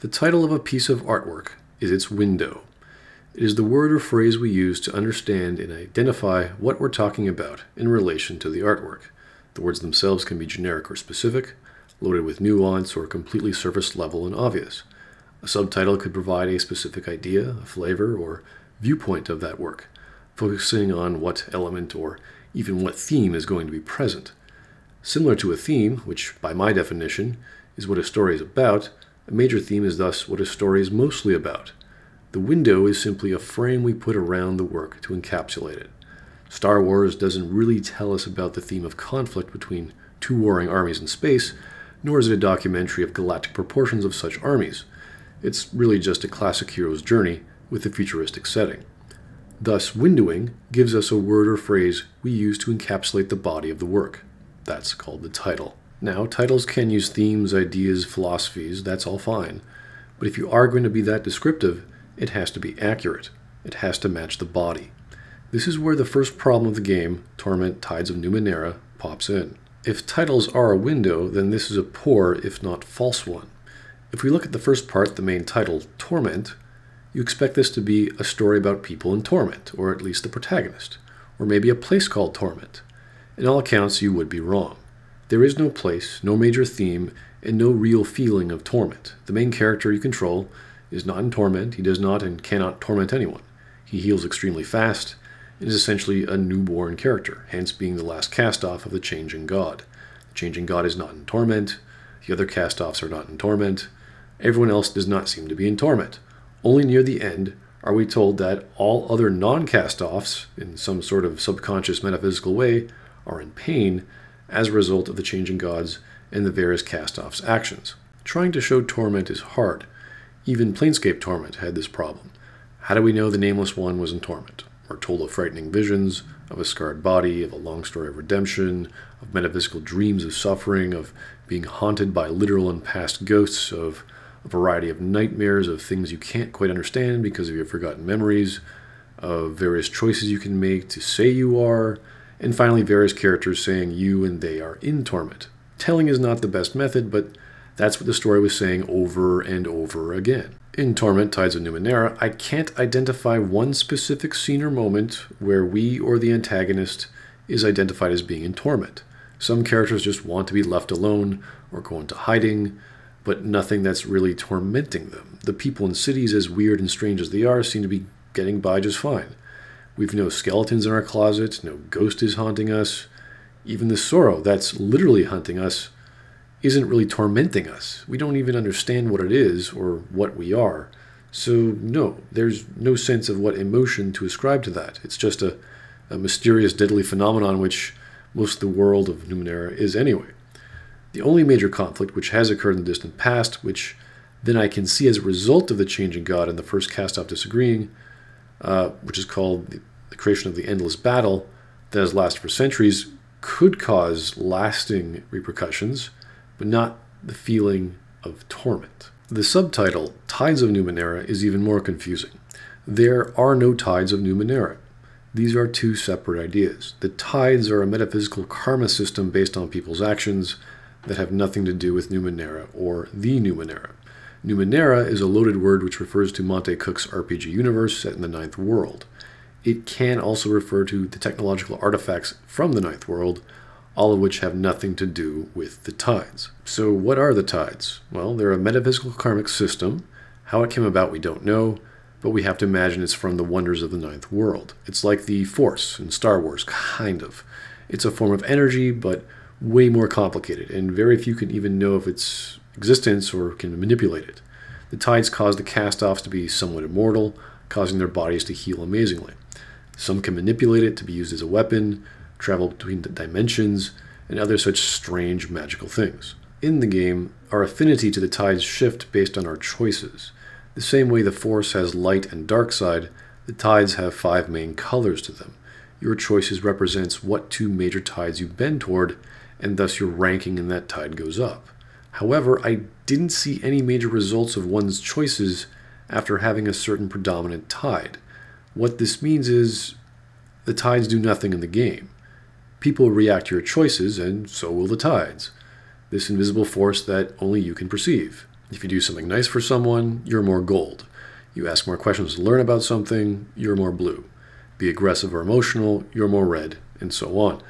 The title of a piece of artwork is its window. It is the word or phrase we use to understand and identify what we're talking about in relation to the artwork. The words themselves can be generic or specific, loaded with nuance, or completely surface level and obvious. A subtitle could provide a specific idea, a flavor, or viewpoint of that work, focusing on what element or even what theme is going to be present. Similar to a theme, which by my definition is what a story is about, a major theme is thus what a story is mostly about. The window is simply a frame we put around the work to encapsulate it. Star Wars doesn't really tell us about the theme of conflict between two warring armies in space, nor is it a documentary of galactic proportions of such armies. It's really just a classic hero's journey with a futuristic setting. Thus, windowing gives us a word or phrase we use to encapsulate the body of the work. That's called the title. Now, titles can use themes, ideas, philosophies, that's all fine. But if you are going to be that descriptive, it has to be accurate. It has to match the body. This is where the first problem of the game, Torment Tides of Numenera, pops in. If titles are a window, then this is a poor, if not false one. If we look at the first part, the main title, Torment, you expect this to be a story about people in torment, or at least the protagonist, or maybe a place called Torment. In all accounts, you would be wrong. There is no place, no major theme, and no real feeling of torment. The main character you control is not in torment, he does not and cannot torment anyone. He heals extremely fast, and is essentially a newborn character, hence being the last cast-off of the Changing God. The Changing God is not in torment, the other cast-offs are not in torment, everyone else does not seem to be in torment. Only near the end are we told that all other non cast offs, in some sort of subconscious metaphysical way, are in pain as a result of the changing gods and the various cast offs' actions. Trying to show torment is hard. Even Planescape Torment had this problem. How do we know the Nameless One was in torment? We're told of frightening visions, of a scarred body, of a long story of redemption, of metaphysical dreams of suffering, of being haunted by literal and past ghosts, of a variety of nightmares, of things you can't quite understand because of your forgotten memories, of various choices you can make to say you are, and finally various characters saying you and they are in torment. Telling is not the best method, but that's what the story was saying over and over again. In Torment Tides of Numenera, I can't identify one specific scene or moment where we or the antagonist is identified as being in torment. Some characters just want to be left alone or go into hiding, but nothing that's really tormenting them. The people in cities, as weird and strange as they are, seem to be getting by just fine. We've no skeletons in our closets, no ghost is haunting us. Even the sorrow that's literally hunting us isn't really tormenting us. We don't even understand what it is or what we are. So, no, there's no sense of what emotion to ascribe to that. It's just a, a mysterious, deadly phenomenon which most of the world of Numenera is anyway. The only major conflict which has occurred in the distant past, which then I can see as a result of the Changing God and the first cast off disagreeing, uh, which is called the, the creation of the endless battle that has lasted for centuries, could cause lasting repercussions, but not the feeling of torment. The subtitle, Tides of Numenera, is even more confusing. There are no tides of Numenera. These are two separate ideas. The tides are a metaphysical karma system based on people's actions, that have nothing to do with Numenera or the Numenera. Numenera is a loaded word which refers to Monte Cook's RPG universe set in the Ninth World. It can also refer to the technological artifacts from the Ninth World, all of which have nothing to do with the tides. So, what are the tides? Well, they're a metaphysical karmic system. How it came about, we don't know, but we have to imagine it's from the wonders of the Ninth World. It's like the Force in Star Wars, kind of. It's a form of energy, but way more complicated, and very few can even know if its existence or can manipulate it. The tides cause the cast offs to be somewhat immortal, causing their bodies to heal amazingly. Some can manipulate it to be used as a weapon, travel between dimensions, and other such strange magical things. In the game, our affinity to the tides shift based on our choices. The same way the Force has light and dark side, the tides have five main colors to them. Your choices represents what two major tides you bend toward, and thus your ranking in that tide goes up. However, I didn't see any major results of one's choices after having a certain predominant tide. What this means is the tides do nothing in the game. People react to your choices, and so will the tides. This invisible force that only you can perceive. If you do something nice for someone, you're more gold. You ask more questions to learn about something, you're more blue. Be aggressive or emotional, you're more red, and so on.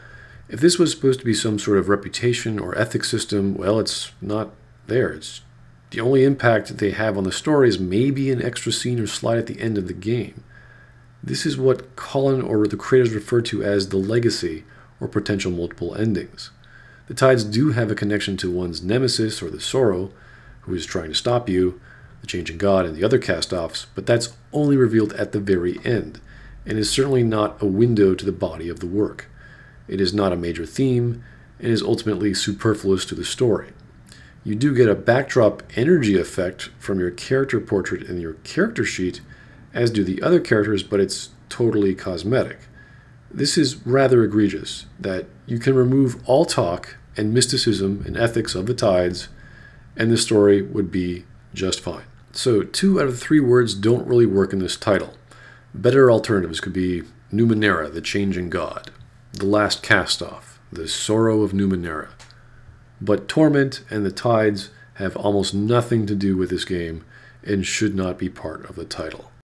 If this was supposed to be some sort of reputation or ethics system, well, it's not there. It's the only impact they have on the story is maybe an extra scene or slide at the end of the game. This is what Colin or the creators refer to as the legacy or potential multiple endings. The tides do have a connection to one's nemesis or the sorrow, who is trying to stop you, the changing god, and the other cast offs, but that's only revealed at the very end, and is certainly not a window to the body of the work. It is not a major theme, and is ultimately superfluous to the story. You do get a backdrop energy effect from your character portrait in your character sheet, as do the other characters, but it's totally cosmetic. This is rather egregious that you can remove all talk and mysticism and ethics of the tides, and the story would be just fine. So, two out of three words don't really work in this title. Better alternatives could be Numenera, the changing god, the last cast off, the sorrow of Numenera. But Torment and the Tides have almost nothing to do with this game and should not be part of the title.